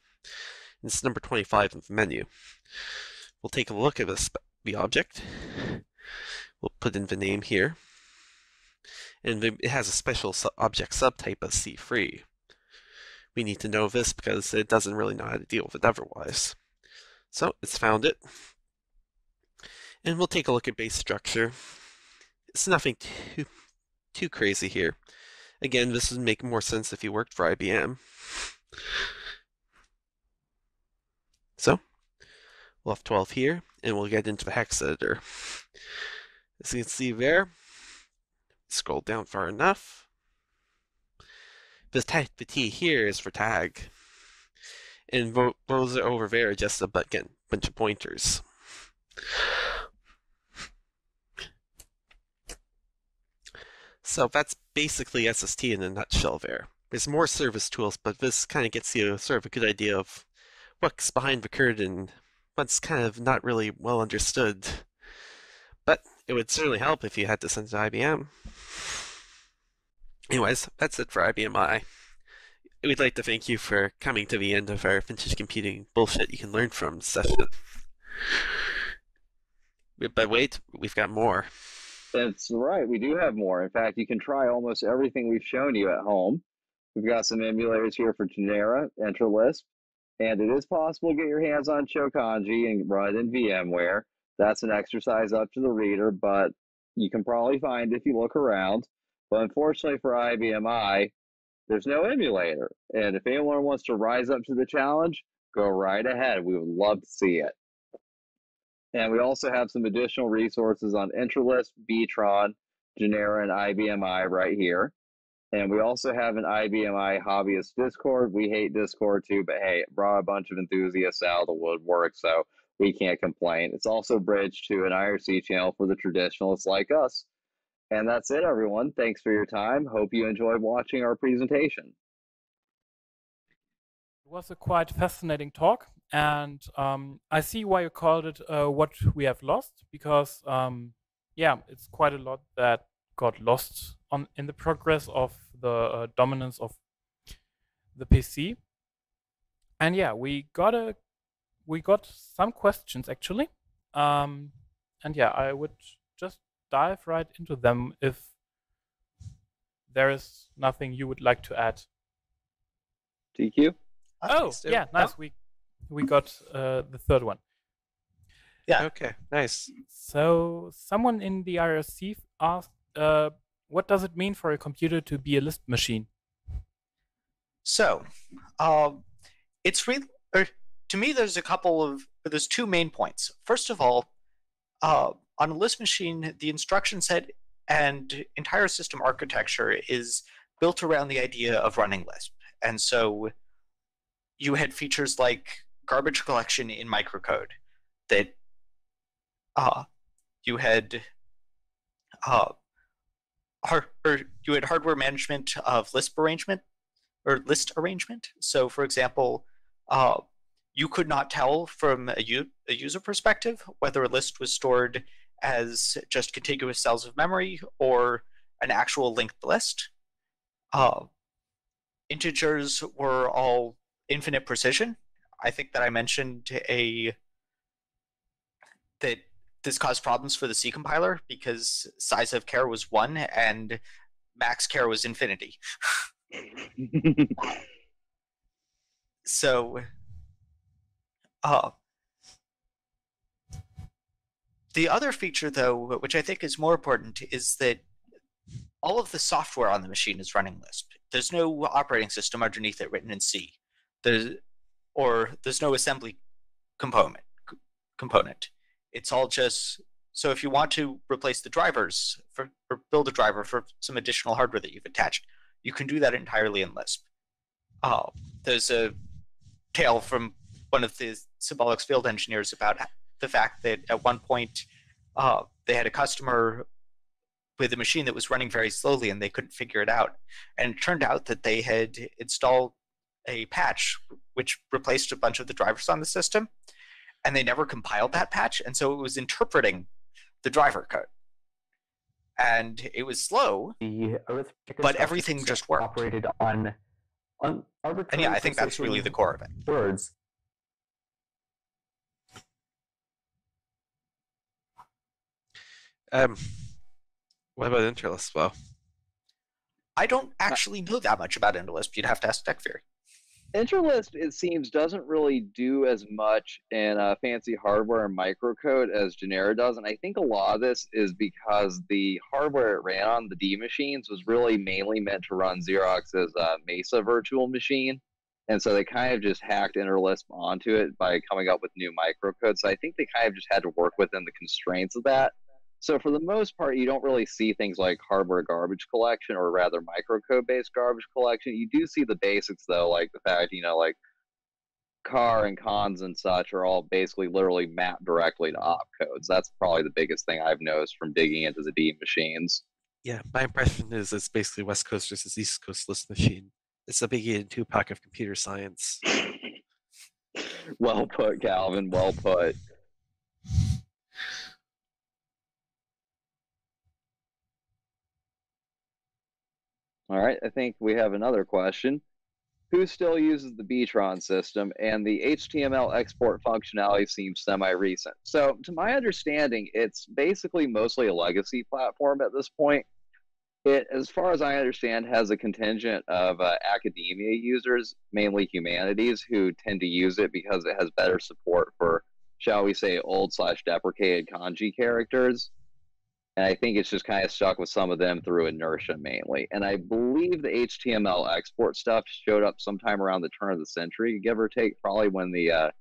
S3: It's number 25 in the menu. We'll take a look at this, the object. We'll put in the name here. and it has a special object subtype of C3. We need to know this because it doesn't really know how to deal with it otherwise. So it's found it. And we'll take a look at base structure. It's nothing too too crazy here. Again, this would make more sense if you worked for IBM. So, we'll have 12 here, and we'll get into the hex editor. As you can see there, scroll down far enough. This type the T here is for tag. And those over there are just a again, bunch of pointers. So that's basically SST in a nutshell there. There's more service tools, but this kind of gets you sort of a good idea of what's behind the curtain, what's kind of not really well understood. But it would certainly help if you had to send to IBM. Anyways, that's it for IBM i. We'd like to thank you for coming to the end of our vintage computing bullshit you can learn from session. But wait, we've got more.
S2: That's right. We do have more. In fact, you can try almost everything we've shown you at home. We've got some emulators here for Genera, Interlisp, and it is possible to get your hands on Chokanji and run it in VMware. That's an exercise up to the reader, but you can probably find if you look around. But unfortunately for IBM i, there's no emulator. And if anyone wants to rise up to the challenge, go right ahead. We would love to see it. And we also have some additional resources on Interlisp, Btron, Genera, and IBM i right here. And we also have an IBM i hobbyist Discord. We hate Discord too, but hey, it brought a bunch of enthusiasts out of the woodwork, so we can't complain. It's also bridged to an IRC channel for the traditionalists like us. And that's it, everyone. Thanks for your time. Hope you enjoyed watching our presentation.
S1: It was a quite fascinating talk, and um, I see why you called it uh, "What We Have Lost" because, um, yeah, it's quite a lot that got lost on in the progress of the uh, dominance of the PC. And yeah, we got a we got some questions actually, um, and yeah, I would just dive right into them if there is nothing you would like to add.
S2: TQ?
S1: Oh,
S7: Please do.
S1: yeah, nice. We we got uh, the third one.
S7: Yeah.
S3: Okay, nice.
S1: So someone in the IRC asked, uh, "What does it mean for a computer to be a Lisp machine?"
S4: So, um, it's really, or to me, there's a couple of, there's two main points. First of all, uh, on a Lisp machine, the instruction set and entire system architecture is built around the idea of running Lisp. And so you had features like garbage collection in microcode that uh, you had uh, har- or you had hardware management of Lisp arrangement or list arrangement. So, for example, uh, you could not tell from a, u- a user perspective whether a list was stored as just contiguous cells of memory or an actual linked list. Uh, integers were all infinite precision. I think that I mentioned a that this caused problems for the C compiler because size of care was one and max care was infinity. so uh, the other feature though which i think is more important is that all of the software on the machine is running lisp. There's no operating system underneath it written in c. There's or there's no assembly component c- component it's all just so if you want to replace the drivers for or build a driver for some additional hardware that you've attached you can do that entirely in lisp uh, there's a tale from one of the Symbolics field engineers about the fact that at one point uh, they had a customer with a machine that was running very slowly and they couldn't figure it out. And it turned out that they had installed a patch which replaced a bunch of the drivers on the system and they never compiled that patch. And so it was interpreting the driver code. And it was slow,
S5: The arithmetic
S4: But everything just worked.
S5: Operated on, on
S4: and yeah, I think that's really the core of it.
S5: words.
S3: Um, what about Interlisp? Well,
S4: I don't actually know that much about Interlisp. You'd have to ask TechFury.
S2: Interlisp, it seems, doesn't really do as much in uh, fancy hardware and microcode as Genera does, and I think a lot of this is because the hardware it ran on, the D machines, was really mainly meant to run Xerox's uh, Mesa virtual machine, and so they kind of just hacked Interlisp onto it by coming up with new microcodes. So I think they kind of just had to work within the constraints of that. So for the most part, you don't really see things like hardware garbage collection or rather microcode based garbage collection. You do see the basics though, like the fact, you know, like car and cons and such are all basically literally mapped directly to opcodes. That's probably the biggest thing I've noticed from digging into the D machines.
S3: Yeah, my impression is it's basically West Coast versus East Coast Lisp machine. It's a Biggie and Tupac of computer science.
S2: well put, Calvin. Well put. All right, I think we have another question. Who still uses the Btron system? And the HTML export functionality seems semi recent. So, to my understanding, it's basically mostly a legacy platform at this point. It, as far as I understand, has a contingent of uh, academia users, mainly humanities, who tend to use it because it has better support for, shall we say, old slash deprecated kanji characters and I think it's just kind of stuck with some of them through inertia mainly. And I believe the HTML export stuff showed up sometime around the turn of the century, give or take, probably when the uh,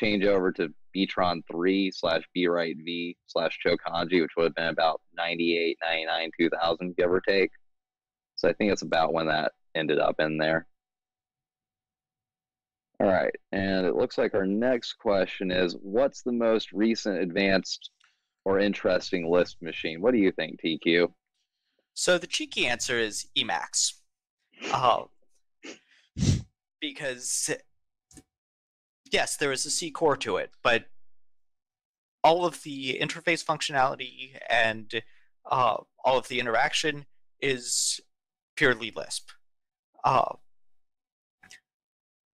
S2: changeover to Btron 3 slash B-right/V slash Chokanji, which would have been about 98, 99, 2000, give or take. So I think it's about when that ended up in there. All right, and it looks like our next question is what's the most recent advanced or interesting Lisp machine. What do you think, TQ?
S4: So the cheeky answer is Emacs. Uh, because, yes, there is a C core to it, but all of the interface functionality and uh, all of the interaction is purely Lisp. Uh,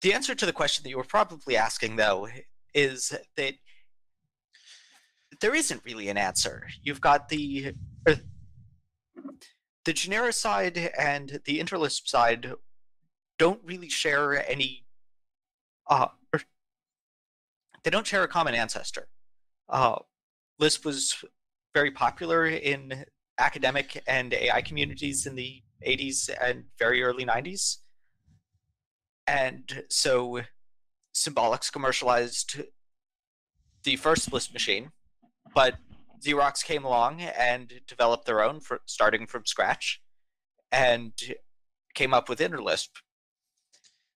S4: the answer to the question that you were probably asking, though, is that there isn't really an answer. You've got the er, the Genera side and the Interlisp side don't really share any. Uh, er, they don't share a common ancestor. Uh, Lisp was very popular in academic and AI communities in the 80s and very early 90s. And so Symbolics commercialized the first Lisp machine, but Xerox came along and developed their own, for, starting from scratch, and came up with Interlisp.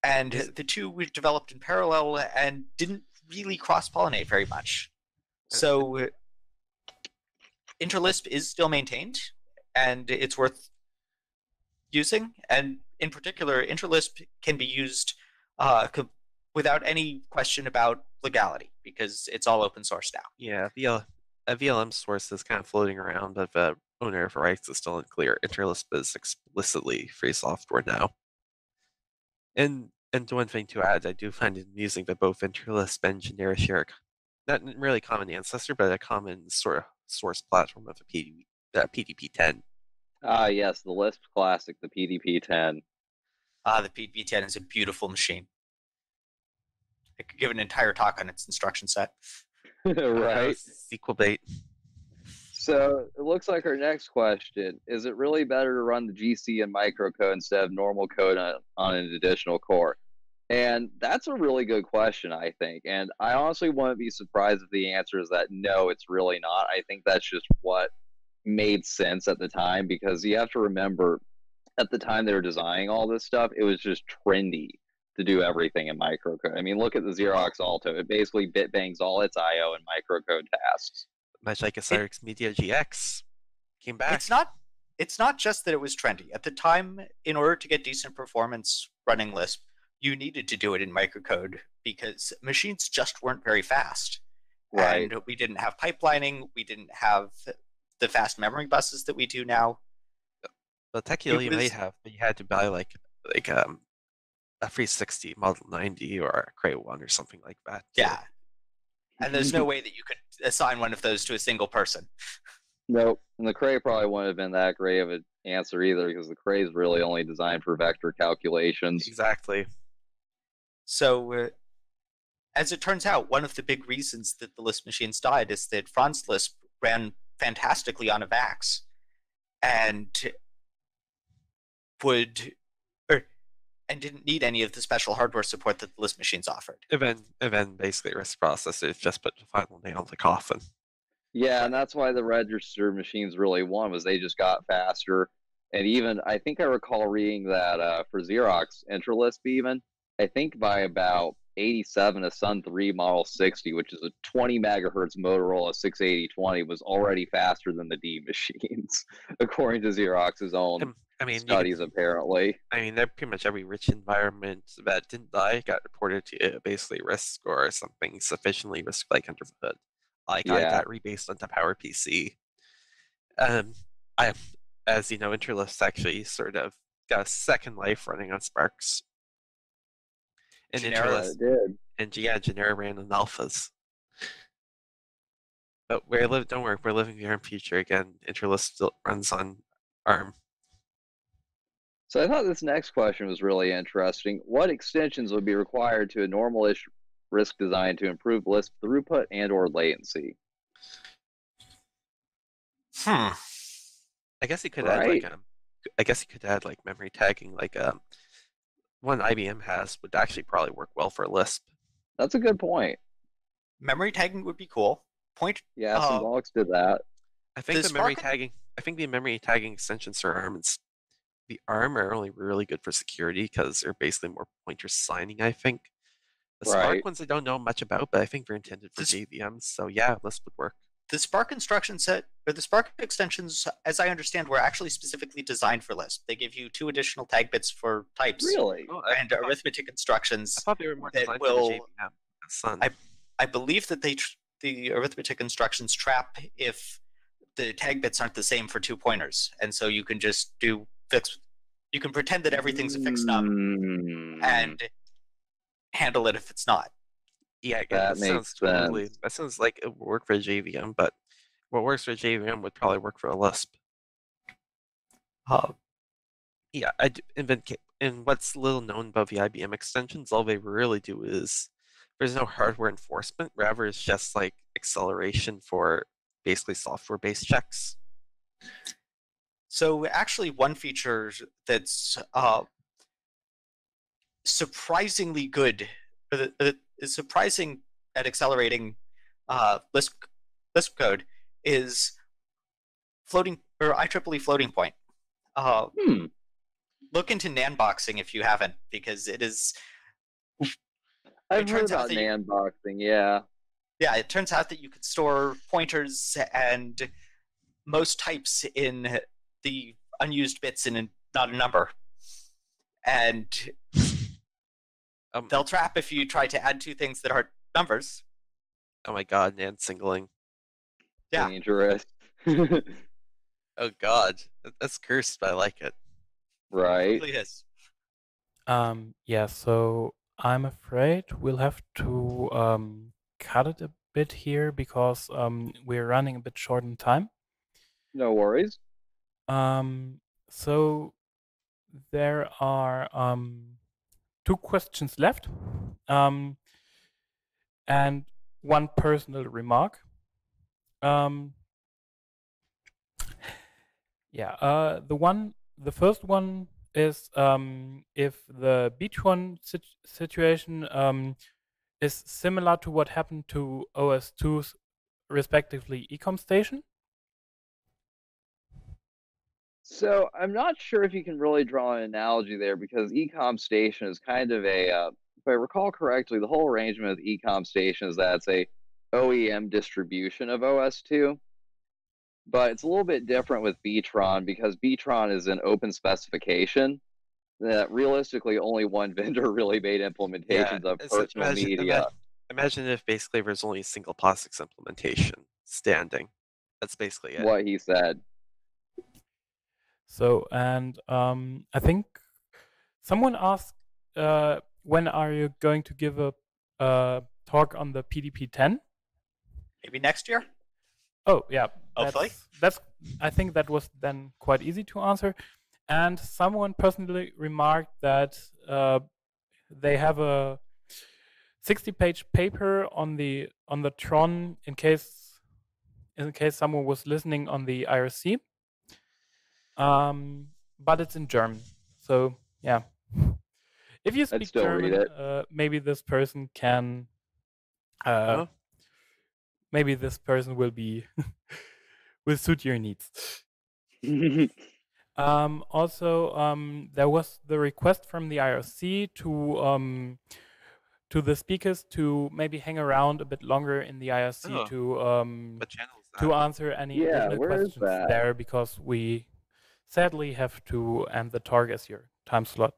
S4: And the two were developed in parallel and didn't really cross pollinate very much. Uh, so uh, Interlisp is still maintained, and it's worth using. And in particular, Interlisp can be used uh, without any question about legality because it's all open source now.
S3: Yeah, the uh, a VLM source is kind of floating around, but the owner of rights is still unclear. Interlisp is explicitly free software now. And and one thing to add, I do find it amusing that both Interlisp and Genera share not really common ancestor, but a common sort of source platform of a PD, uh, PDP-10.
S2: Ah, yes, the Lisp classic, the PDP-10.
S4: Ah, the PDP-10 is a beautiful machine. I could give an entire talk on its instruction set.
S2: Uh, right.
S3: Sequel bait.
S2: So it looks like our next question is it really better to run the GC in microcode instead of normal code on, on an additional core? And that's a really good question, I think. And I honestly wouldn't be surprised if the answer is that no, it's really not. I think that's just what made sense at the time because you have to remember at the time they were designing all this stuff, it was just trendy to do everything in microcode. I mean, look at the Xerox Alto. It basically bit bangs all its I/O in microcode tasks.
S3: Much like a Cyrix Media GX came back.
S4: It's not. It's not just that it was trendy. At the time, in order to get decent performance running Lisp, you needed to do it in microcode because machines just weren't very fast.
S2: Right.
S4: And we didn't have pipelining. We didn't have the fast memory buses that we do now.
S3: Well, technically,
S4: It
S3: you may have, but you had to buy like like um a 360 Model 90 or a Cray One or something like that.
S4: Yeah. And there's no way that you could assign one of those to a single person.
S2: Nope. And the Cray probably wouldn't have been that great of an answer either because the Cray is really only designed for vector calculations.
S3: Exactly.
S4: So, uh, as it turns out, one of the big reasons that the Lisp machines died is that Franz Lisp ran fantastically on a VAX and would or and didn't need any of the special hardware support that the Lisp machines offered.
S3: Event event basically RISC processors just put the final nail in the coffin.
S2: Yeah, and that's why the register machines really won was they just got faster. And even I think I recall reading that uh, for Xerox Interlisp even I think by about 87 a Sun 3 Model 60, which is a 20 megahertz Motorola 68020, was already faster than the D machines, according to Xerox's own
S3: I mean, can-
S2: studies. Apparently,
S3: I mean, they're pretty much every rich environment that didn't die got reported to uh, basically RISC or something sufficiently RISC like under the hood. Like I got rebased onto PowerPC. Um, I, as you know, Interlisp actually sort of got a second life running on SPARCs. And
S4: Genera
S2: did.
S3: and yeah, Genera ran on alphas. But we're live. Don't worry, we're living the ARM future again. Interlisp still runs on ARM.
S2: So I thought this next question was really interesting. What extensions would be required to a normal-ish RISC design to improve Lisp throughput and or latency?
S4: Hmm.
S3: I guess you could add like um, I guess you could add like memory tagging, like um, one IBM has would actually probably work well for Lisp.
S2: That's a good point.
S4: Memory tagging would be cool. Point.
S2: Yeah,
S4: Uh,
S2: Symbolics did that.
S3: I think
S4: The
S3: the memory tagging, I think the memory tagging extensions for ARM is the ARM are only really good for security because they're basically more pointer signing. I think the SPARC
S2: Right.
S3: ones I don't know much about, but I think they're intended for
S4: This-
S3: JVMs. So yeah, Lisp would work.
S4: The SPARC instruction set or the SPARC extensions, as I understand, were actually specifically designed for Lisp. They give you two additional tag bits for types
S2: Really?
S3: Oh, I,
S4: and
S3: thought,
S4: arithmetic instructions.
S3: I thought they were more
S4: that
S3: designed
S4: will-
S3: for the JVM. Sun.
S4: I- I believe that they tr- the arithmetic instructions trap if the tag bits aren't the same for two pointers, and so you can just do fix. You can pretend that everything's a fixnum
S2: Mm,
S4: and handle it if it's not.
S3: Yeah,
S2: That
S3: that,
S2: makes
S3: sounds totally. That sounds like it would work for JVM, but what works for JVM would probably work for a Lisp.
S4: Uh,
S3: Yeah, I d- invent ca- and what's little known about the IBM extensions, all they really do is there's no hardware enforcement. Rather, it's just like acceleration for basically software-based checks.
S4: So actually, one feature that's uh, surprisingly good, that- that is surprising at accelerating uh, Lisp Lisp code is floating or IEEE floating point. Uh,
S2: Hmm.
S4: look into NaN-boxing if you haven't, because it is
S2: I've heard
S4: turns out
S2: about
S4: that you-
S2: NaN-boxing, yeah.
S4: yeah. It turns out that you can store pointers and most types in the unused bits in a, not a number, and
S3: Um,
S4: they'll trap if you try to add two things that aren't numbers.
S3: oh my god, NAND singling.
S4: Yeah.
S2: Dangerous.
S3: Oh god, that's cursed, but I like it.
S4: It
S2: right.
S4: really is.
S1: Um, yeah, so I'm afraid we'll have to um, cut it a bit here because um, we're running a bit short on time.
S2: No worries.
S1: Um, so there are um, two questions left, um, and one personal remark. Um, yeah, uh, the one, the first one is um, if the BTRON sit- situation um, is similar to what happened to OS2's respectively eComStation.
S2: So I'm not sure if you can really draw an analogy there because eComStation is kind of a, uh, if I recall correctly, the whole arrangement with eComStation is that it's a OEM distribution of OS2. But it's a little bit different with BTRON because BTRON is an open specification that realistically only one vendor really made implementations of
S3: it's- it's-
S2: personal
S3: imagine-
S2: media.
S3: ima- Imagine if basically there's only a single POSIX implementation standing. That's basically it.
S2: What he said.
S1: So, and um, I think someone asked, uh, when are you going to give a uh, talk on the PDP 10?
S4: Maybe next year.
S1: Oh, yeah.
S4: Hopefully.
S1: That's, that's I think that was then quite easy to answer. And someone personally remarked that uh, they have a 60-page paper on the on the Tron in case in case someone was listening on the IRC. Um, but it's in German, so yeah. If you speak German, uh, maybe this person can. Uh,
S3: Huh?
S1: Maybe this person will be will suit your needs. Um, also, um, there was the request from the IRC to um, to the speakers to maybe hang around a bit longer in the IRC
S3: Oh.
S1: to um, to answer any
S2: Yeah,
S1: additional
S2: where is
S1: questions there because we sadly have to end the talk as your time slot.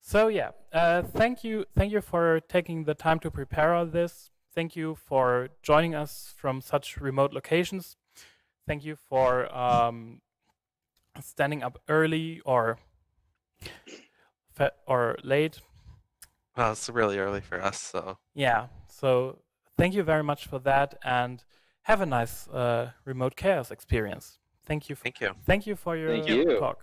S1: So yeah, uh, thank you, thank you for taking the time to prepare all this. Thank you for joining us from such remote locations. Thank you for um, standing up early or or late.
S3: Well, it's really early for us, so
S1: Yeah. So thank you very much for that, and have a nice uh, remote chaos experience. Thank you.
S3: Thank you.
S1: Thank you for your
S2: Thank you.
S1: talk.